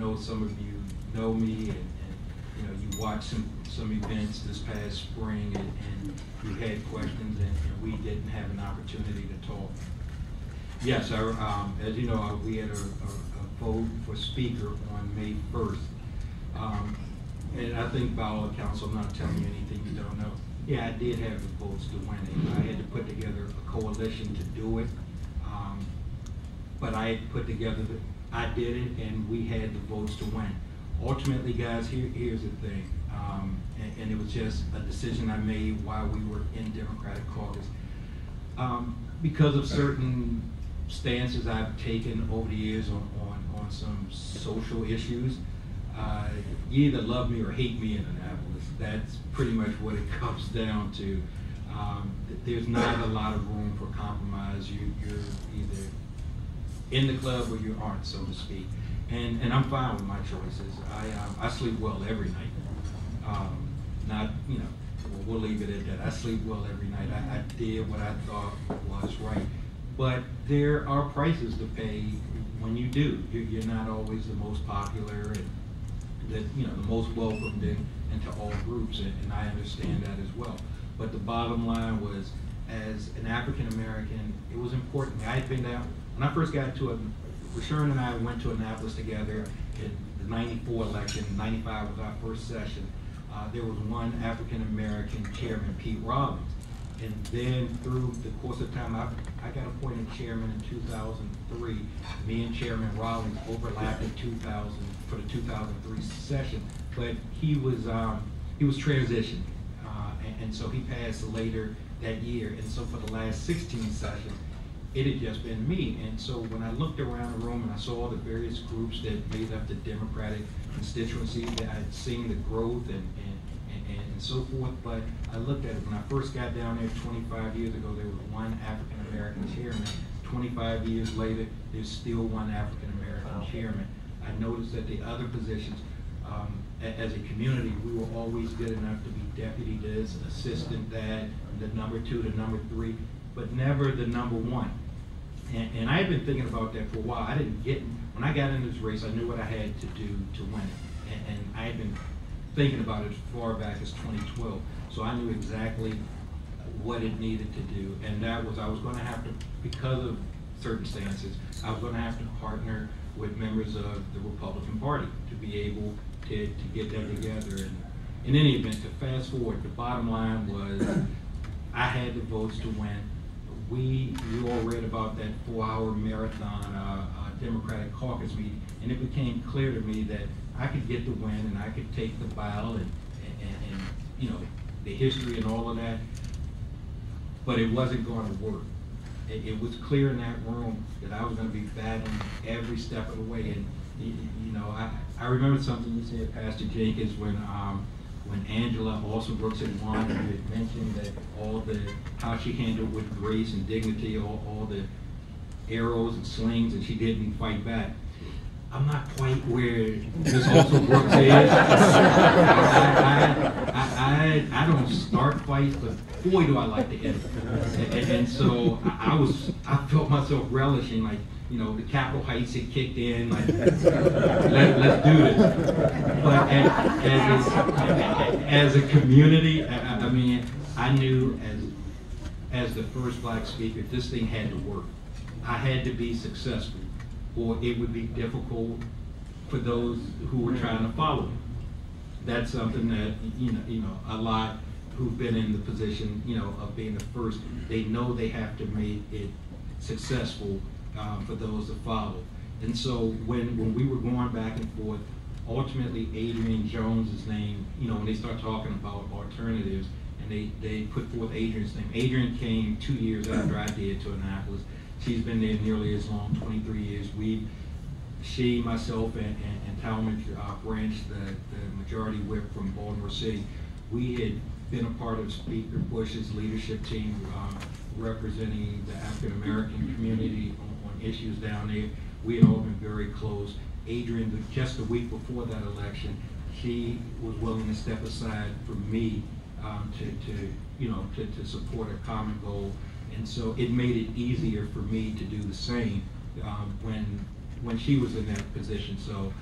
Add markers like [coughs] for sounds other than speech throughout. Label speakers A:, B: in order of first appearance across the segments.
A: know some of you know me and, and, you know, you watched some, some events this past spring and, and you had questions and, and we didn't have an opportunity to talk. Yes, our, um, as you know, we had a, a, a vote for speaker on May first. Um, and I think by all accounts, I'm not telling you anything you don't know. Yeah, I did have the votes to win it. I had to put together a coalition to do it. Um, but I put together, the- I did it and we had the votes to win. Ultimately, guys, here, here's the thing, um, and, and it was just a decision I made while we were in Democratic caucus. Um, because of certain stances I've taken over the years on, on, on some social issues, uh, you either love me or hate me in Annapolis. That's pretty much what it [laughs] comes down to. Um, there's not a lot of room for compromise. You, you're either in the club or you aren't, so to speak. And, and I'm fine with my choices. I, um, I sleep well every night. Um, not, you know, we'll, we'll leave it at that. I sleep well every night. I, I did what I thought was right. But there are prices to pay when you do. You're, you're not always the most popular and that, you know, the most welcomed in, into all groups, and, and I understand that as well. But the bottom line was, as an African American, it was important. I had been down, when I first got to it, Rushern and I went to Annapolis together in the ninety-four election, ninety-five was our first session. Uh, there was one African American chairman, Pete Rawlings. And then through the course of time, I, I got appointed chairman in two thousand three. Me and Chairman Rawlings overlapped in two thousand, for the two thousand three session. But he was, um, he was transitioning, uh, and, and so he passed later that year. And so for the last sixteen sessions, it had just been me. And so when I looked around the room and I saw the various groups that made up the Democratic constituency, that I'd seen the growth and, and, and, and so forth, but I looked at it, when I first got down there twenty-five years ago, there was one African-American chairman. Twenty-five years later, there's still one African-American chairman. I noticed that the other positions, um, a- as a community, we were always good enough to be deputy this, assistant that, the number two, the number three, but never the number one. And, and I had been thinking about that for a while. I didn't get, when I got into this race, I knew what I had to do to win it. And, and I had been thinking about it as far back as 2012. So I knew exactly what it needed to do. And that was, I was gonna have to, because of circumstances, I was gonna have to partner with members of the Republican Party to be able to, to get that together. And in any event, to fast forward, the bottom line was, I had the votes to win. We, you all read about that four-hour marathon uh, uh, Democratic caucus meeting, and it became clear to me that I could get the win and I could take the battle and, and, and, you know, the history and all of that, but it wasn't going to work. It, it was clear in that room that I was going to be battling every step of the way. And you, you know, I, I remember something you said, Pastor Jenkins, when um, when Angela Alsobrooks had won, and you had mentioned that all the how she handled with grace and dignity all, all the arrows and slings, and she didn't fight back. I'm not quite where Miss Alsobrooks is. I, I, I, I, don't start fights, but boy, do I like to end. And, and so I, I was, I felt myself relishing, like, you know, the Capitol Heights had kicked in, like, let, let's do this. But as, as, a, as a community, I, I mean, I knew as, as the first black speaker, this thing had to work. I had to be successful, or it would be difficult for those who were trying to follow me. That's something that, you know, you know, a lot who've been in the position, you know, of being the first, they know they have to make it successful um, for those to follow. And so when, when we were going back and forth, ultimately Adrienne Jones's name, you know, when they start talking about alternatives, and they, they put forth Adrienne's name. Adrienne came two years after I did to Annapolis. She's been there nearly as long, 23 years. We, she, myself, and, and, and Talmadge uh, Branch, the, the majority whip from Baltimore City, we had been a part of Speaker Busch's leadership team, um, representing the African American community on, on issues down there. We had all been very close. Adrienne, just a week before that election, she was willing to step aside for me um, to, to, you know, to, to support a common goal. And so it made it easier for me to do the same um, when, when she was in that position. So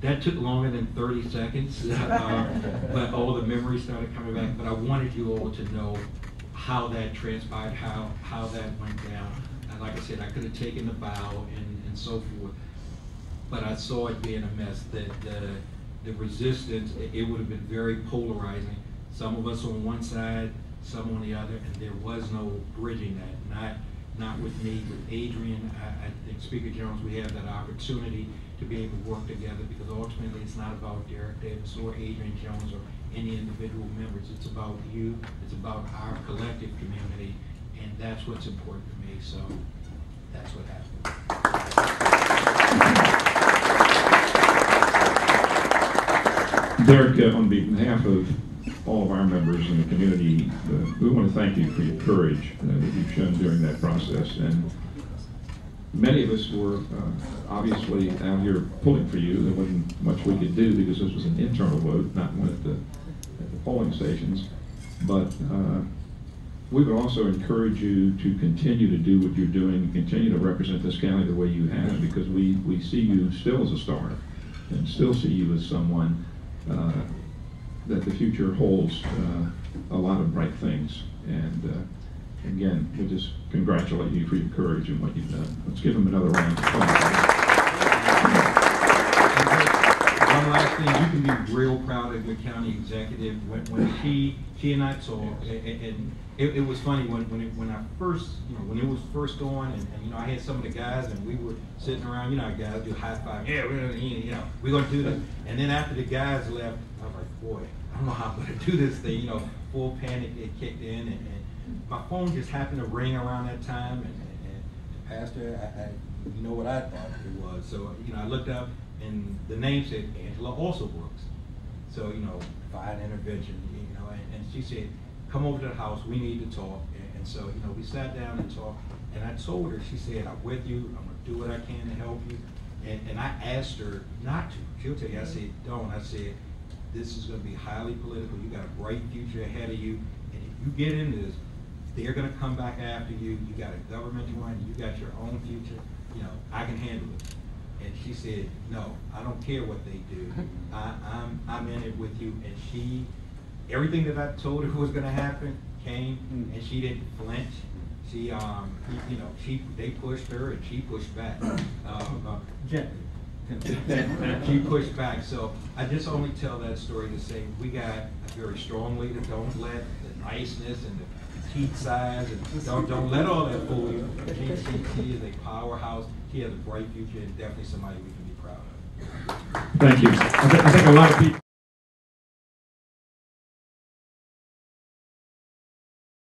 A: that took longer than 30 seconds, [laughs] uh, but all the memories started coming back. But I wanted you all to know how that transpired, how, how that went down. And like I said, I could have taken the bow and, and so forth, but I saw it being a mess. The, the, the resistance, it, it would have been very polarizing. Some of us on one side, some on the other, and there was no bridging that. Not, not with me, with Adrienne. I, I think Speaker Jones, we have that opportunity to be able to work together because ultimately it's not about Derek Davis or Adrienne Jones or any individual members. It's about you. It's about our collective community, and that's what's important to me. So that's what happened.
B: Derek, uh, on behalf of all of our members in the community, uh, we want to thank you for your courage uh, that you've shown during that process. And many of us were uh, obviously out here pulling for you. There wasn't much we could do because this was an internal vote, not one at the, at the polling stations. But uh, we would also encourage you to continue to do what you're doing, and continue to represent this county the way you have, because we, we see you still as a star and still see you as someone uh, that the future holds uh, a lot of bright things. And uh, again, we just congratulate you for your courage and what you've done. Let's give him another round of applause.
A: One last thing, you can be real proud of your county executive. When, when she, she and I talked, and, and it, it was funny when, when, it, when I first, you know, when it was first going, and, and you know, I had some of the guys, and we were sitting around, you know, guys do high five, yeah, we're gonna, you know, we're gonna do this. And then after the guys left, I was like, boy, I don't know how I'm gonna do this thing, you know, full panic, it kicked in, and, and my phone just happened to ring around that time, and, and, and Pastor, I, I, you know what I thought it was. So, you know, I looked up and the name said Angela Alsobrooks. So, you know, fire intervention, you know, and, and she said, come over to the house, we need to talk. And, and so, you know, we sat down and talked. And I told her, she said, I'm with you, I'm gonna do what I can to help you. And, and I asked her not to. She'll tell you, I said, don't. I said, this is gonna be highly political. You got a bright future ahead of you. And if you get into this, they're gonna come back after you. You got a government to run, you got your own future. You know, I can handle it. And she said, no, I don't care what they do. [laughs] I, I'm, I'm in it with you. And she, everything that I told her [laughs] was gonna happen came, and she didn't flinch. She, um, you know, she, they pushed her and she pushed back. [coughs] Um, uh, Gently. She pushed back, so I just only tell that story to say, we got a very strong leader. Don't let the niceness and the petite size, and don't, don't let all that fool you. She is a powerhouse. He has a bright future and definitely somebody we can be proud of.
B: Thank you. I think a lot of people.